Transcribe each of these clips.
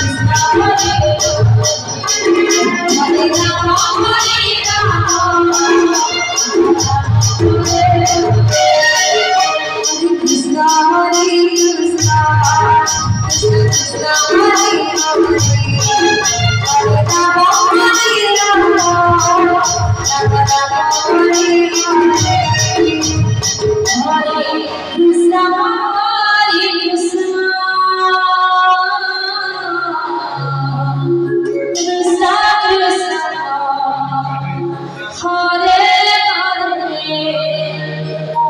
Krishna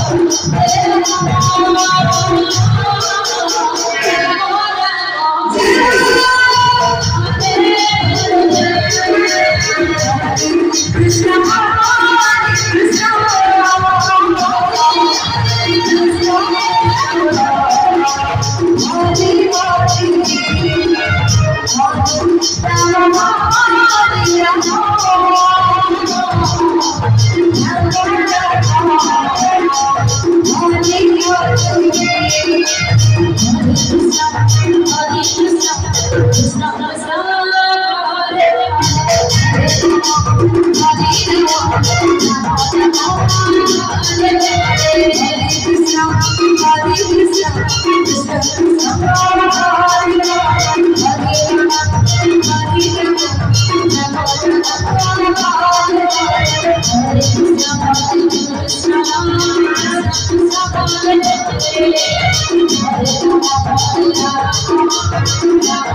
Oh,